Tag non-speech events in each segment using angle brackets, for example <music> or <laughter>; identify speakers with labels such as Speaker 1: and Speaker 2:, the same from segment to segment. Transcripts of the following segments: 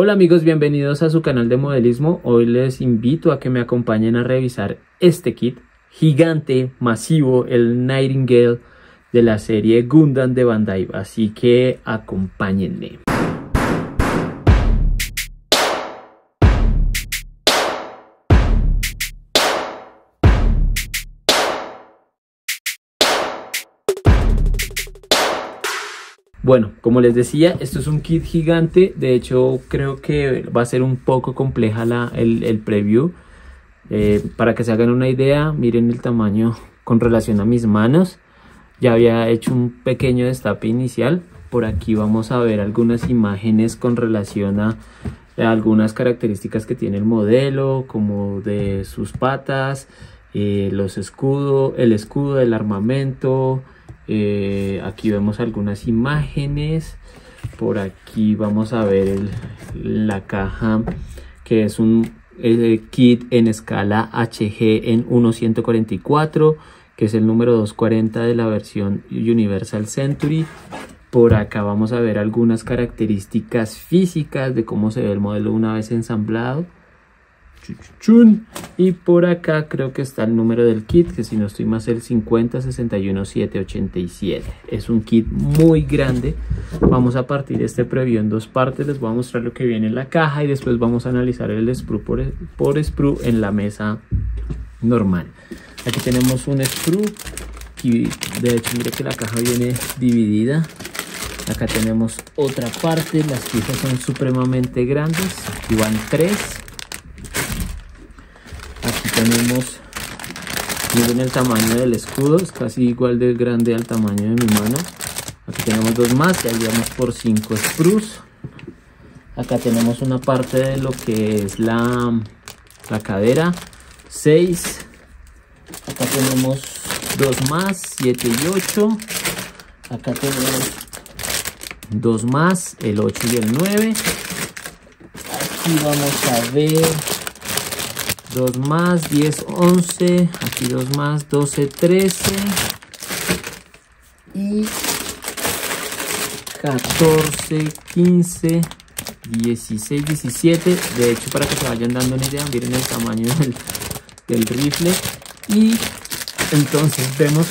Speaker 1: Hola amigos, bienvenidos a su canal de modelismo. Hoy les invito a que me acompañen a revisar este kit gigante, masivo, el Nightingale de la serie Gundam de Bandai. Así que acompáñenme. Bueno, como les decía, esto es un kit gigante. De hecho, creo que va a ser un poco compleja la, el, preview. Eh, para que se hagan una idea, miren el tamaño con relación a mis manos. Ya había hecho un pequeño destape inicial. Por aquí vamos a ver algunas imágenes con relación a, algunas características que tiene el modelo, como de sus patas, eh, los escudos, el escudo del armamento, eh, aquí vemos algunas imágenes. Por aquí vamos a ver la caja que es un kit en escala HG en 1.144 que es el número 240 de la versión Universal Century. Por acá vamos a ver algunas características físicas de cómo se ve el modelo una vez ensamblado y por acá creo que está el número del kit, que si no estoy más el 50 61 787. Es un kit muy grande. Vamos a partir este preview en dos partes. Les voy a mostrar lo que viene en la caja y después vamos a analizar el sprue por, por sprue en la mesa normal. Aquí tenemos un sprue. Y de hecho, mire que la caja viene dividida. Acá tenemos otra parte. Las piezas son supremamente grandes. Aquí van tres tenemos miren el tamaño del escudo es casi igual de grande al tamaño de mi mano. Aquí tenemos dos más ya vamos por 5 sprues acá tenemos una parte de lo que es la, la cadera 6 acá tenemos dos más 7 y 8 acá tenemos dos más el 8 y el 9 aquí vamos a ver 2 más, 10, 11, aquí 2 más, 12, 13 y 14, 15, 16, 17. De hecho, para que se vayan dando una idea, miren el tamaño del, del rifle. Y entonces vemos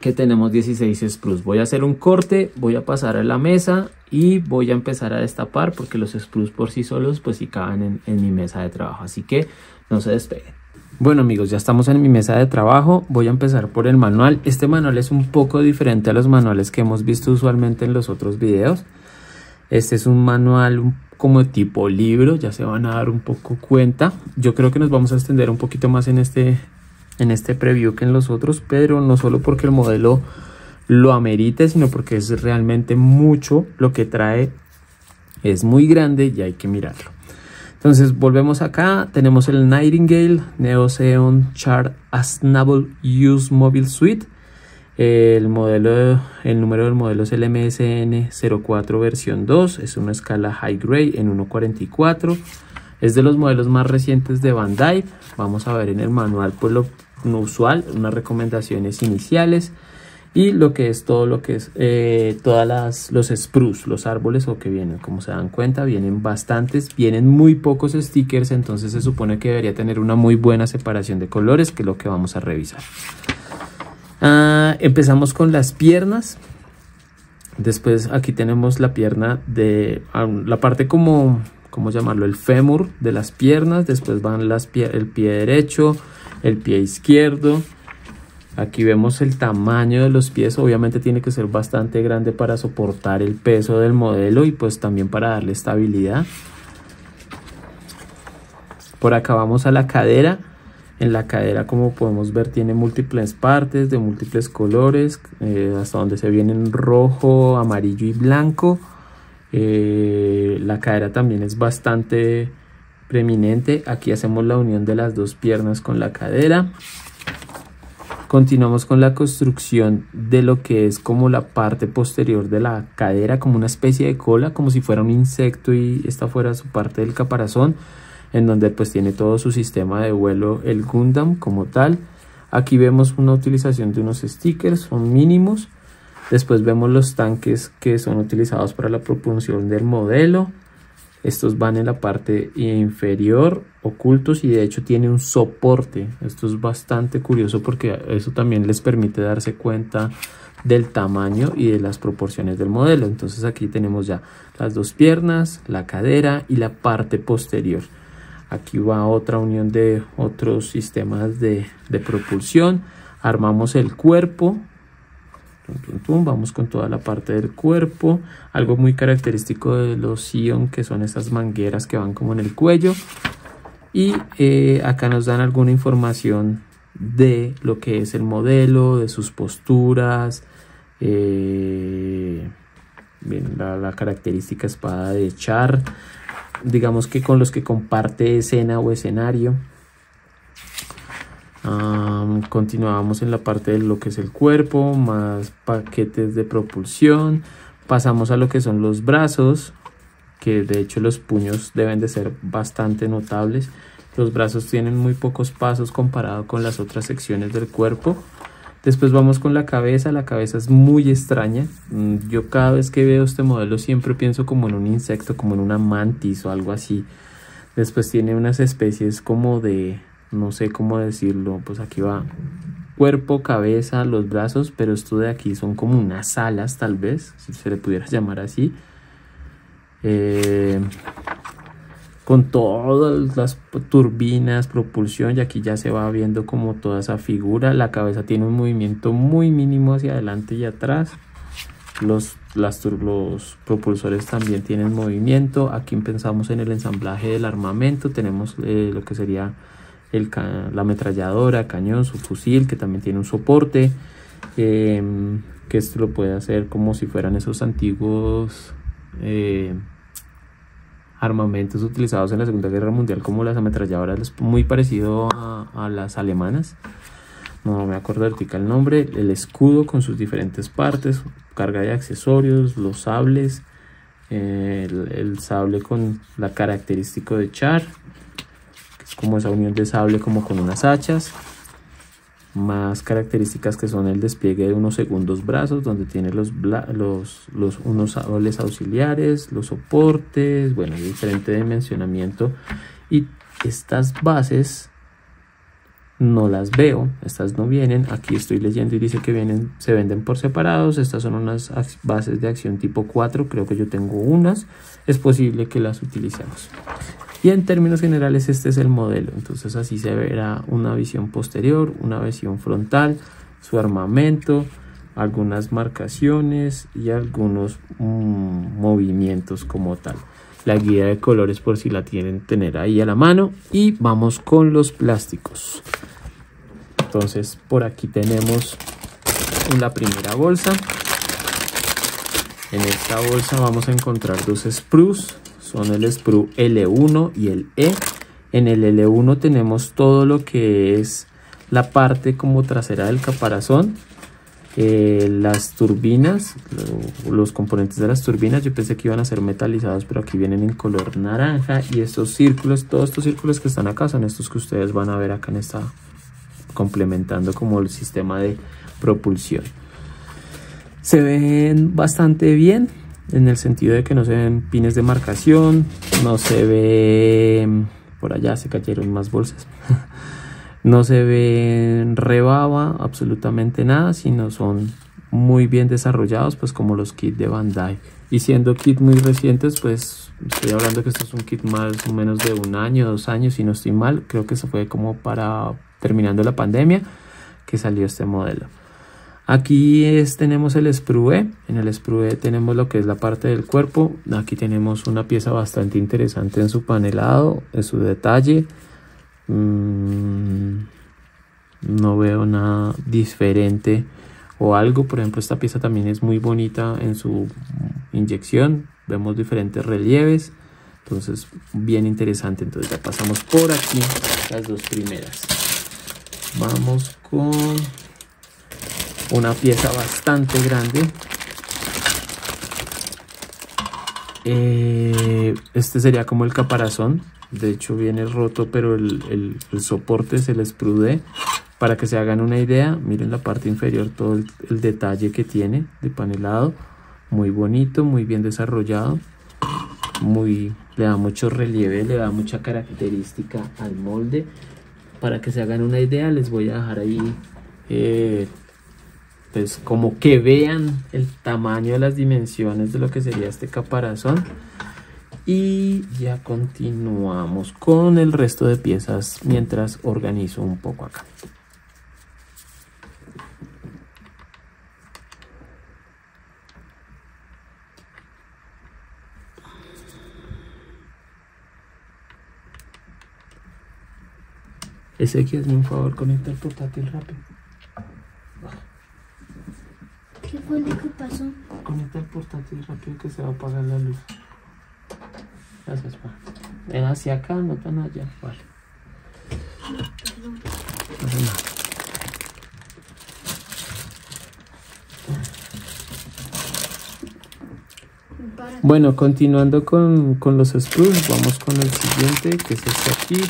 Speaker 1: que tenemos 16 sprues. Voy a hacer un corte, voy a pasar a la mesa y voy a empezar a destapar porque los sprues por sí solos pues sí caben en, en mi mesa de trabajo. Así que no se despeguen. Bueno amigos, ya estamos en mi mesa de trabajo. Voy a empezar por el manual. Este manual es un poco diferente a los manuales que hemos visto usualmente en los otros videos. Este es un manual como tipo libro, ya se van a dar un poco cuenta. Yo creo que nos vamos a extender un poquito más en este, en este preview que en los otros, pero no solo porque el modelo lo amerite, sino porque es realmente mucho lo que trae. Es muy grande y hay que mirarlo. Entonces volvemos acá, tenemos el Nightingale Neocean Chart Asnable Use Mobile Suite. El, modelo, el número del modelo es el MSN 04 versión 2, es una escala high grade en 1.44. Es de los modelos más recientes de Bandai. Vamos a ver en el manual pues lo usual, unas recomendaciones iniciales y lo que es todo lo que es eh, todas las los spruce los árboles o que vienen como se dan cuenta vienen bastantes vienen muy pocos stickers entonces se supone que debería tener una muy buena separación de colores que es lo que vamos a revisar. Ah, empezamos con las piernas. Después aquí tenemos la pierna de ah, la parte como cómo llamarlo el fémur de las piernas. Después van las el pie derecho el pie izquierdo Aquí vemos el tamaño de los pies, obviamente tiene que ser bastante grande para soportar el peso del modelo y pues también para darle estabilidad. Por acá vamos a la cadera. En la cadera como podemos ver tiene múltiples partes de múltiples colores, eh, hasta donde se vienen rojo, amarillo y blanco. Eh, la cadera también es bastante preeminente. Aquí hacemos la unión de las dos piernas con la cadera. Continuamos con la construcción de lo que es como la parte posterior de la cadera, como una especie de cola, como si fuera un insecto y esta fuera su parte del caparazón, en donde pues tiene todo su sistema de vuelo el Gundam como tal. Aquí vemos una utilización de unos stickers, son mínimos. Después vemos los tanques que son utilizados para la propulsión del modelo. Estos van en la parte inferior ocultos y de hecho tiene un soporte. Esto es bastante curioso porque eso también les permite darse cuenta del tamaño y de las proporciones del modelo. Entonces aquí tenemos ya las dos piernas la cadera y la parte posterior. Aquí va otra unión de otros sistemas de, propulsión. Armamos el cuerpo vamos con toda la parte del cuerpo. Algo muy característico de los Sion que son esas mangueras que van como en el cuello. Y eh, acá nos dan alguna información de lo que es el modelo, de sus posturas, eh, la, característica espada de Char, digamos que con los que comparte escena o escenario. Continuamos en la parte de lo que es el cuerpo, más paquetes de propulsión, pasamos a lo que son los brazos, que de hecho los puños deben de ser bastante notables. Los brazos tienen muy pocos pasos comparado con las otras secciones del cuerpo. Después vamos con la cabeza, la cabeza es muy extraña. Mm, yo cada vez que veo este modelo siempre pienso como en un insecto, como en una mantis o algo así. Después tiene unas especies como de, no sé cómo decirlo, pues aquí va cuerpo, cabeza, los brazos, pero esto de aquí son como unas alas tal vez, si se le pudiera <laughs> llamar así. Eh, con todas las turbinas, propulsión y aquí ya se va viendo como toda esa figura. La cabeza tiene un movimiento muy mínimo hacia adelante y atrás. Los, las, propulsores también tienen movimiento. Aquí pensamos en el ensamblaje del armamento. Tenemos eh, lo que sería el, la ametralladora, cañón, su fusil que también tiene un soporte. Em, que esto lo puede hacer como si fueran esos antiguos eh, armamentos utilizados en la Segunda Guerra Mundial como las ametralladoras, muy parecido a, las alemanas. No me acuerdo ahorita el nombre, el escudo con sus diferentes partes, carga de accesorios, los sables, el, el, sable con la característico de Char, como esa unión de sable como con unas hachas, más características que son el despliegue de unos segundos brazos donde tiene los, los, los unos sables auxiliares, los soportes, bueno, diferente dimensionamiento. Y estas bases no las veo, estas no vienen, aquí estoy leyendo y dice que vienen, se venden por separados, estas son unas bases de acción tipo 4, creo que yo tengo unas, es posible que las utilicemos. Y en términos generales este es el modelo. Entonces así se verá una visión posterior, una visión frontal, su armamento, algunas marcaciones y algunos mm, movimientos como tal. La guía de colores por si la tienen tener ahí a la mano. Y vamos con los plásticos. Entonces por aquí tenemos la primera bolsa. En esta bolsa vamos a encontrar dos sprues son el sprue L1 y el E. En el L1 tenemos todo lo que es la parte como trasera del caparazón, eh, las turbinas, los componentes de las turbinas, yo pensé que iban a ser metalizados, pero aquí vienen en color naranja y estos círculos, todos estos círculos que están acá son estos que ustedes van a ver acá en esta, complementando como el sistema de propulsión. Se ven bastante bien, en el sentido de que no se ven pines de marcación, no se ve, por allá se cayeron más bolsas, <laughs> no se ven rebaba, absolutamente nada, sino son muy bien desarrollados, pues como los kits de Bandai. Y siendo kits muy recientes, pues estoy hablando que esto es un kit más o menos de un año, dos años, si no estoy mal, creo que eso fue como para terminando la pandemia que salió este modelo. Aquí es, tenemos el sprue, en el sprue tenemos lo que es la parte del cuerpo, aquí tenemos una pieza bastante interesante en su panelado, en su detalle, mm, no veo nada diferente o algo, por ejemplo esta pieza también es muy bonita en su inyección, vemos diferentes relieves, entonces bien interesante, entonces ya pasamos por aquí las dos primeras, vamos con una pieza bastante grande. Eh, este sería como el caparazón. De hecho viene roto pero el, soporte se les prude. Para que se hagan una idea miren la parte inferior todo el, el detalle que tiene de panelado. Muy bonito muy bien desarrollado. Muy, le da mucho relieve, le da mucha característica al molde. Para que se hagan una idea, les voy a dejar ahí, eh, pues como que vean el tamaño de las dimensiones de lo que sería este caparazón. Y ya continuamos con el resto de piezas mientras organizo un poco acá. Ese aquí un favor, conecta el portátil rápido.
Speaker 2: ¿Qué fue lo que pasó?
Speaker 1: Conecta el portátil rápido que se va a apagar la luz. Gracias, pa. Ven hacia acá, no tan allá. Vale.
Speaker 2: Perdón.
Speaker 1: No hace nada. Bueno, continuando con, con los screws, vamos con el siguiente, que es este aquí.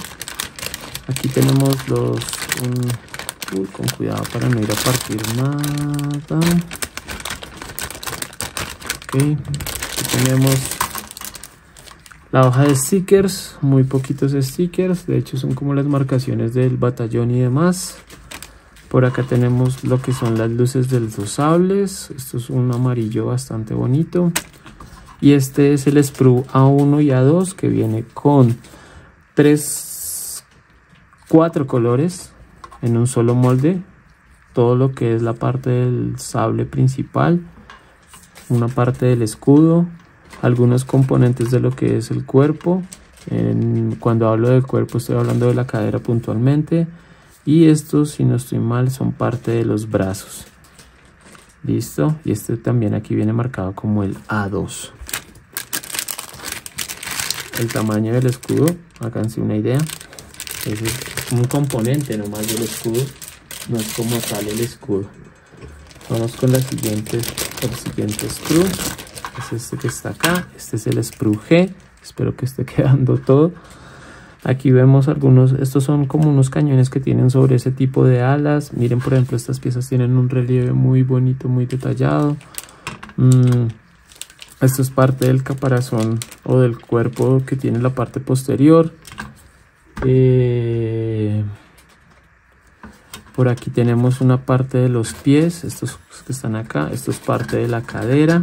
Speaker 1: Aquí tenemos los... un- uy, con cuidado para no ir a partir nada. Ok, aquí tenemos la hoja de stickers, muy poquitos stickers, de hecho son como las marcaciones del batallón y demás. Por acá tenemos lo que son las luces de los sables, esto es un amarillo bastante bonito. Y este es el sprue A1 y A2 que viene con tres, cuatro colores en un solo molde. Todo lo que es la parte del sable principal, una parte del escudo, algunos componentes de lo que es el cuerpo. Cuando hablo del cuerpo estoy hablando de la cadera puntualmente. Y estos, si no estoy mal, son parte de los brazos. Listo. Y este también aquí viene marcado como el A2 el tamaño del escudo, háganse una idea. Es un componente nomás del escudo, no es como tal el escudo. Vamos con la siguiente, el siguiente screw. Es este que está acá. Este es el screw G. Espero que esté <laughs> quedando todo. Aquí vemos algunos, estos son como unos cañones que tienen sobre ese tipo de alas. Miren, por ejemplo, estas piezas tienen un relieve muy bonito, muy detallado. Mm, esto es parte del caparazón o del cuerpo que tiene la parte posterior. Eh, por aquí tenemos una parte de los pies, estos que están acá. Esto es parte de la cadera.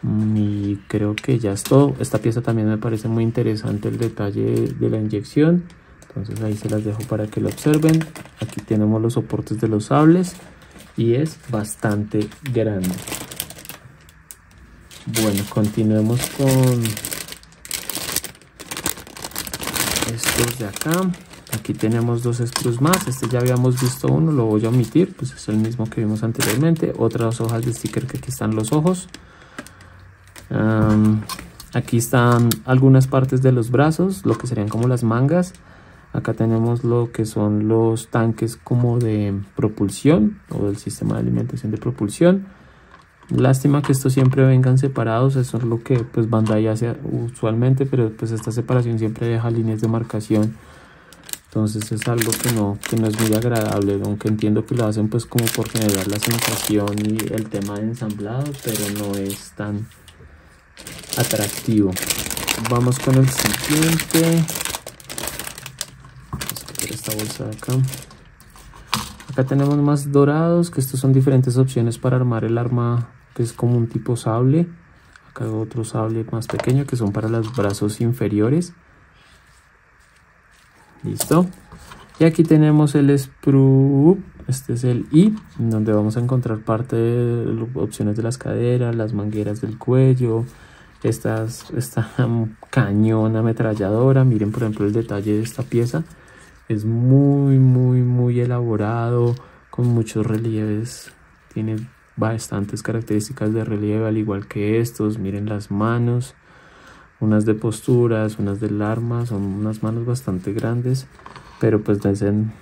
Speaker 1: Mm, Y creo que ya es todo. Esta pieza también me parece muy interesante el detalle de la inyección. Entonces ahí se las dejo para que lo observen. Aquí tenemos los soportes de los sables y es bastante grande. Bueno, continuemos con estos de acá. Aquí tenemos dos screws más. Este ya habíamos visto uno, lo voy a omitir, pues es el mismo que vimos anteriormente. Otras hojas de sticker que aquí están los ojos. Am, aquí están algunas partes de los brazos, lo que serían como las mangas. Acá tenemos lo que son los tanques como de propulsión o del sistema de alimentación de propulsión. Lástima que estos siempre vengan separados, eso es lo que pues Bandai hace usualmente, pero pues esta separación siempre deja líneas de marcación. Entonces es algo que no, que no es muy agradable, aunque entiendo que lo hacen pues como por generar la sensación y el tema de ensamblado, pero no es tan atractivo. Vamos con el siguiente. Vamos a quitar esta bolsa de acá. Acá tenemos más dorados, que estos son diferentes opciones para armar el arma, que es como un tipo sable. Acá otro sable más pequeño, que son para los brazos inferiores. Listo. Y aquí tenemos el sprue, este es el I, donde vamos a encontrar parte de opciones de las caderas, las mangueras del cuello, esta <laughs> cañón ametralladora. Miren por ejemplo el detalle de esta pieza. Es muy, muy, muy elaborado, con muchos relieves. Tiene bastantes características de relieve, al igual que estos. Miren las manos, unas de posturas, unas del arma. Son unas manos bastante grandes, pero pues hacen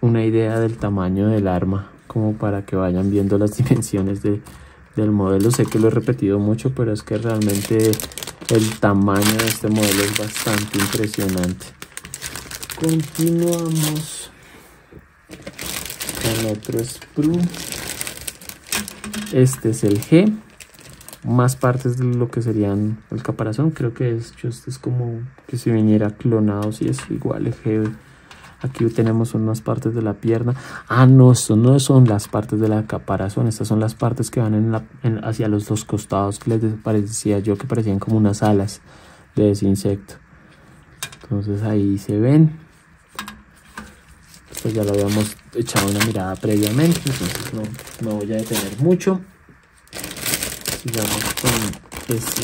Speaker 1: una idea del tamaño del arma, como para que vayan viendo las <laughs> dimensiones de, del modelo. Sé que lo he repetido mucho, pero es que realmente el tamaño de este modelo es bastante impresionante. Continuamos con otro sprue. Este es el G. más partes de lo que serían el caparazón. Creo que es, este es como que si viniera clonado, si es igual el Aquí tenemos unas partes de la pierna. Ah, no, esto no son las partes de la caparazón. Estas son las partes que van en la, hacia los dos costados que les parecía yo que parecían como unas alas de ese insecto. Entonces ahí se ven. Pues ya lo habíamos echado una mirada previamente. Entonces no me voy a detener mucho. Sigamos con este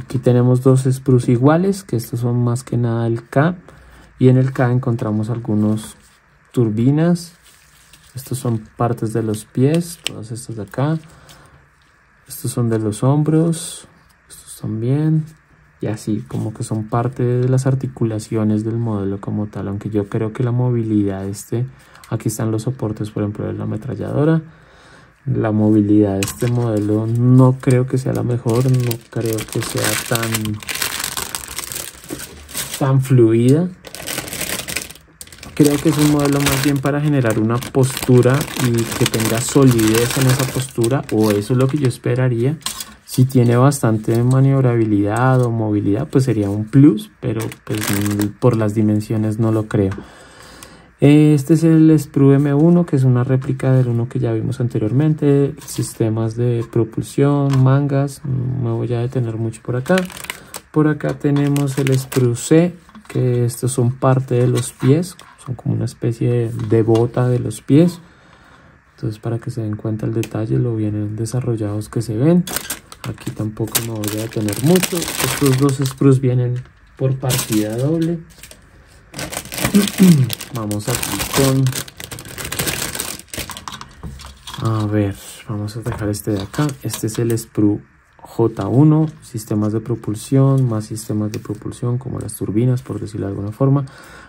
Speaker 1: Aquí tenemos dos sprues iguales, que estos son más que nada el K. Y en el K encontramos algunos turbinas. Estos son partes de los pies, todas estas de acá. Estos son de los hombros, estos también. Y así, como que son parte de las articulaciones del modelo como tal. Aunque yo creo que la movilidad, este, aquí están los soportes, por ejemplo, de la ametralladora la movilidad de este modelo no creo que sea la mejor, no creo que sea tan, tan fluida. Creo que es un modelo más bien para generar una postura y que tenga solidez en esa postura, o eso es lo que yo esperaría. Si tiene bastante maniobrabilidad o movilidad, pues sería un plus, pero pues, por las dimensiones no lo creo. Este es el Sprue M1, que es una réplica del uno que ya vimos anteriormente. Sistemas de propulsión, mangas, me voy a detener mucho por acá. Por acá tenemos el Sprue C, que estos son parte de los pies, son como una especie de bota de los pies. Entonces para que se den cuenta el detalle, lo bien desarrollados que se ven. Aquí tampoco me voy a detener mucho. Estos dos sprues vienen por partida doble. Vamos aquí con a ver vamos a dejar este de acá. Este es el sprue J1 sistemas de propulsión más sistemas de propulsión como las turbinas por decirlo de alguna forma.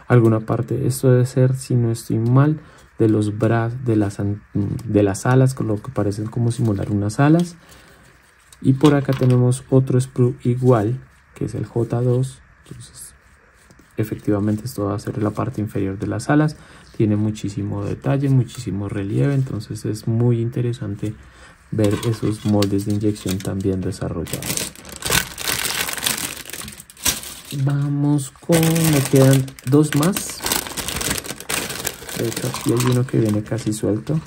Speaker 1: Alguna parte esto debe ser si no estoy mal de los brazos de las de las alas con lo que parecen como simular unas alas. Y por acá tenemos otro sprue igual que es el J2 entonces efectivamente esto va a ser la parte inferior de las alas. Tiene muchísimo detalle muchísimo relieve entonces es muy interesante ver esos moldes de inyección también desarrollados. Vamos con me quedan dos más. De hecho aquí hay uno que viene casi suelto.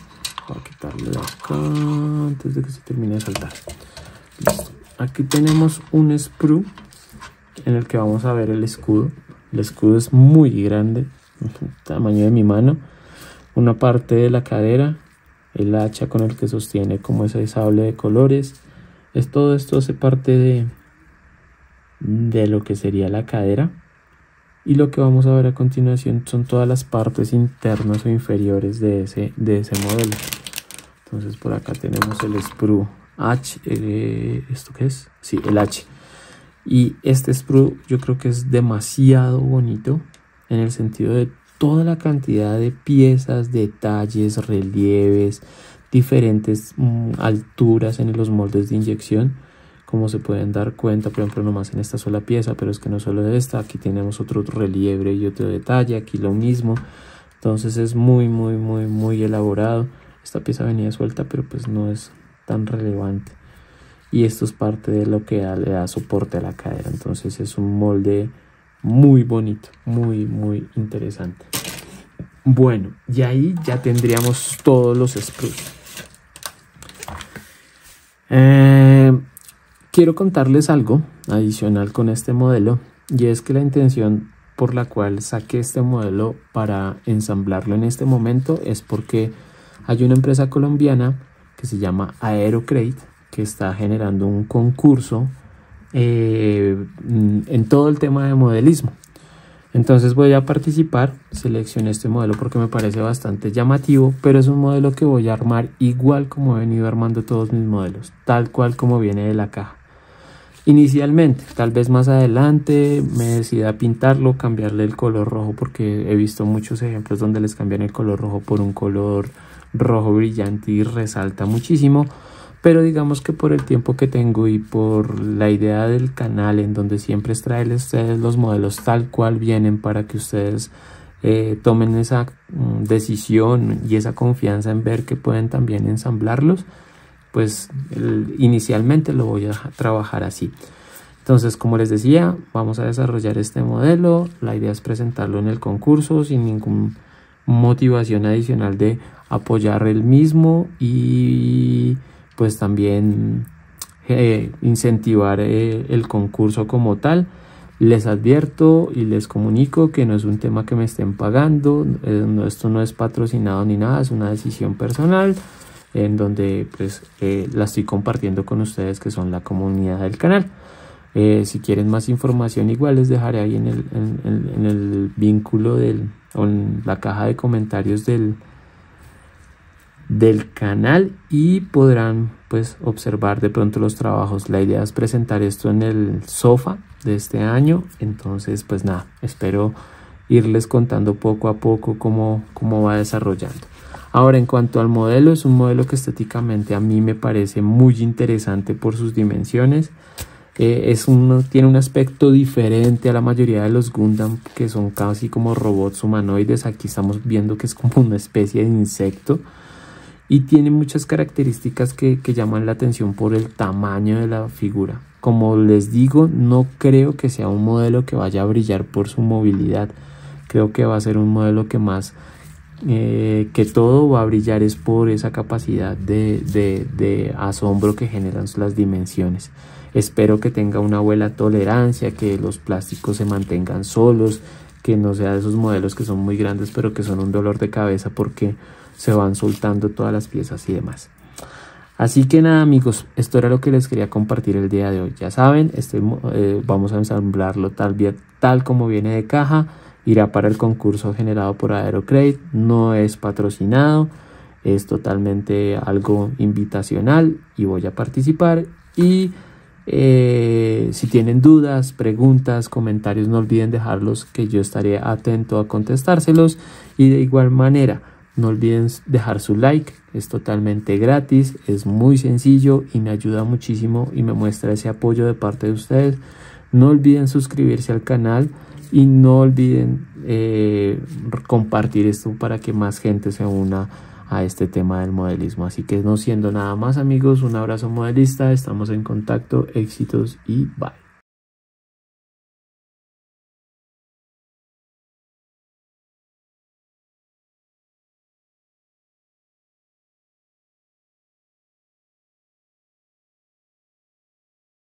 Speaker 1: Voy a quitarle acá antes de que se termine de saltar. Listo. aquí tenemos un sprue en el que vamos a ver el escudo el escudo es muy grande, tamaño de mi mano. Una parte de la cadera, el hacha con el que sostiene como ese sable de colores. Es todo esto hace parte de, de lo que sería la cadera. Y lo que vamos a ver a continuación son todas las partes internas o inferiores de ese, de ese modelo. Entonces por acá tenemos el sprue H. Eh, ¿Esto qué es? Sí, el H y este sprue yo creo que es demasiado bonito en el sentido de toda la cantidad de piezas, detalles, relieves, diferentes mm, alturas en los moldes de inyección. Como se pueden dar cuenta, por ejemplo, nomás en esta sola pieza, pero es que no solo esta, aquí tenemos otro relieve y otro detalle, aquí lo mismo. Entonces es muy, muy, muy, muy elaborado. Esta pieza venía suelta, pero pues no es tan relevante y esto es parte de lo que le da soporte a la cadera. Entonces es un molde muy bonito muy muy interesante. Bueno y ahí ya tendríamos todos los sprues eh, quiero contarles algo adicional con este modelo y es que la intención por la cual saqué este modelo para ensamblarlo en este momento es porque hay una empresa colombiana que se llama Aerocrate que está generando un concurso eh, en todo el tema de modelismo. Entonces voy a participar, seleccioné este modelo porque me parece bastante llamativo, pero es un modelo que voy a armar igual como he venido armando todos mis modelos, tal cual como viene de la caja. Inicialmente, tal vez más adelante me decida pintarlo, cambiarle el color rojo porque he visto muchos ejemplos donde les cambian el color rojo por un color rojo brillante y resalta muchísimo pero digamos que por el tiempo que tengo y por la idea del canal en donde siempre es traerles ustedes los modelos tal cual vienen para que ustedes eh, tomen esa mm, decisión y esa confianza en ver que pueden también ensamblarlos pues inicialmente lo voy a trabajar así. Entonces, como les decía, vamos a desarrollar este modelo. La idea es presentarlo en el concurso sin ninguna motivación adicional de apoyar el mismo y pues también eh, incentivar eh, el concurso como tal. Les advierto y les comunico que no es un tema que me estén pagando, eh, esto no es patrocinado ni nada, es una decisión personal en donde pues la estoy compartiendo con ustedes que son la comunidad del canal. si quieren más información igual les dejaré ahí en el, en el vínculo del, en la caja de comentarios del, del canal y podrán pues observar de pronto los trabajos. La idea es presentar esto en el sofá de este año. Entonces pues nada, espero irles contando poco a poco cómo, cómo va desarrollando. Ahora en cuanto al modelo, es un modelo que estéticamente a mí me parece muy interesante por sus dimensiones. Eh, es tiene un aspecto diferente a la mayoría de los Gundam que son casi como robots humanoides. Aquí estamos viendo que es como una especie de insecto y tiene muchas características que, llaman la atención por el tamaño de la figura. Como les digo, no creo que sea un modelo que vaya a brillar por su movilidad. Creo que va a ser un modelo que más eh, que todo va a brillar es por esa capacidad de, de, asombro que generan las dimensiones. Espero que tenga una buena tolerancia, que los plásticos se mantengan solos, que no sea de esos modelos que son muy grandes pero que son un dolor de cabeza porque se van soltando todas las piezas y demás. Así que nada amigos, esto era lo que les quería compartir el día de hoy. Ya saben, este, eh, vamos a ensamblarlo tal, tal como viene de caja. Irá para el concurso generado por Aerocrate. No es patrocinado, es totalmente algo invitacional y voy a participar. Y eh, si tienen dudas, preguntas, comentarios, no olviden dejarlos que yo estaré atento a contestárselos. Y de igual manera, no olviden dejar su like, es totalmente gratis, es muy sencillo y me ayuda muchísimo y me muestra ese apoyo de parte de ustedes. No olviden suscribirse al canal y no olviden eh, compartir esto para que más gente se una a este tema del modelismo. Así que no siendo nada más amigos, un abrazo modelista, estamos en contacto, éxitos y bye.